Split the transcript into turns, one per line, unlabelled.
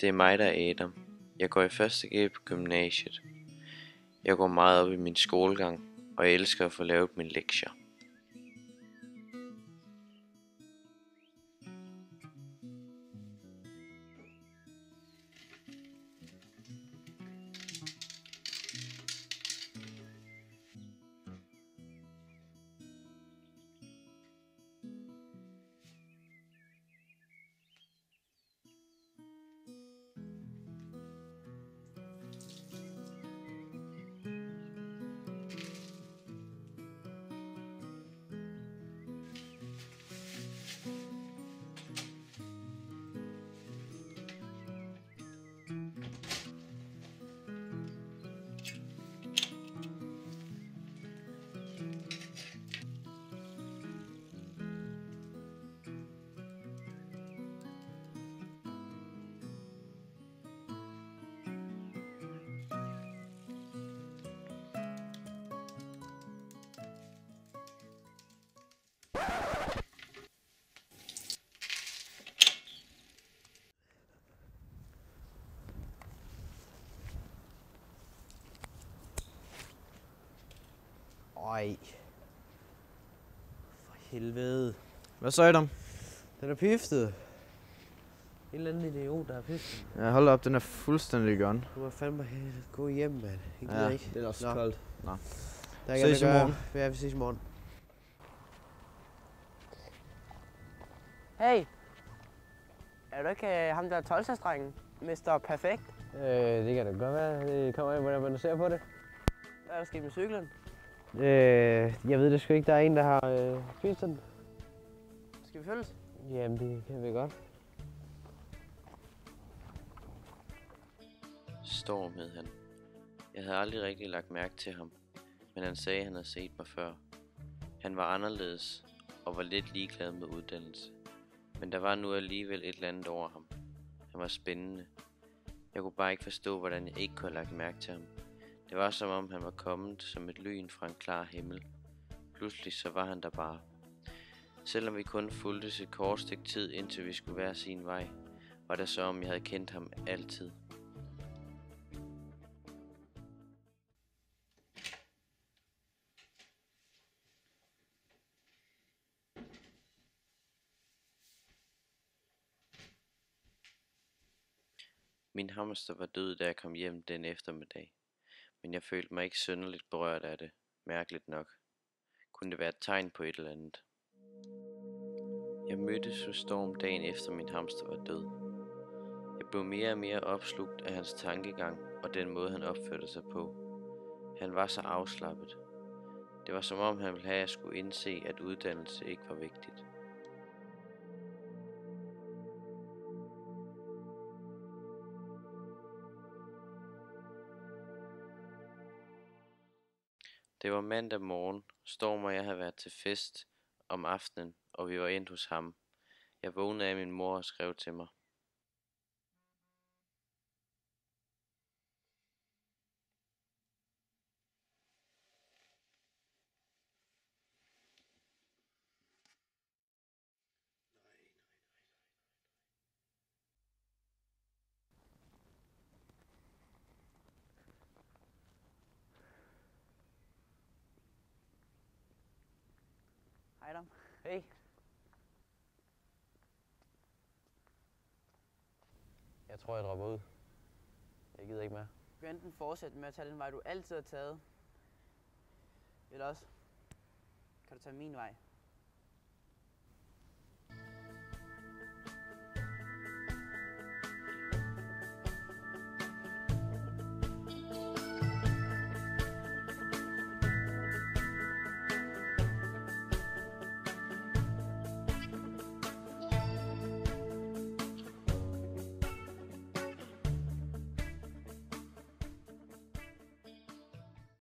Det er mig, der er Adam. Jeg går i første G på gymnasiet. Jeg går meget op i min skolegang, og jeg elsker at få lavet mine lektier.
Ej. For helvede.
Hvad så, Adam?
Den er piftet. En eller anden idiot, der har piftet.
Ja, hold op, den er fuldstændig gone.
Du må fandme gå hjem, mand. Gider
Ja,
ikke.
det er også
Nå.
koldt. Nå.
Der er ikke
Ses i morgen.
Ja, vi ses i morgen.
Hey! Er du ikke øh, ham der 12 Mr. Perfekt?
Øh, det kan da godt være. Det kommer af, hvordan man ser på det.
Hvad er der sket med cyklen?
Øh, jeg ved det sgu ikke. Der er en, der har øh, spist den.
Skal vi følges?
Jamen, det kan vi godt.
Storm hed han. Jeg havde aldrig rigtig lagt mærke til ham, men han sagde, at han havde set mig før. Han var anderledes og var lidt ligeglad med uddannelse. Men der var nu alligevel et eller andet over ham. Han var spændende. Jeg kunne bare ikke forstå, hvordan jeg ikke kunne have lagt mærke til ham. Det var som om han var kommet som et lyn fra en klar himmel. Pludselig så var han der bare. Selvom vi kun fulgte et kort stykke tid, indtil vi skulle være sin vej, var det så om jeg havde kendt ham altid. Min hamster var død, da jeg kom hjem den eftermiddag, men jeg følte mig ikke synderligt berørt af det, mærkeligt nok. Kunne det være et tegn på et eller andet? Jeg mødte så Storm dagen efter min hamster var død. Jeg blev mere og mere opslugt af hans tankegang og den måde han opførte sig på. Han var så afslappet. Det var som om han ville have, at jeg skulle indse, at uddannelse ikke var vigtigt. Det var mandag morgen. Storm og jeg havde været til fest om aftenen, og vi var endt hos ham. Jeg vågnede af min mor og skrev til mig.
Adam. Hey.
Jeg tror, jeg dropper ud. Jeg gider ikke mere.
Du kan enten fortsætte med at tage den vej, du altid har taget. Eller også kan du tage min vej.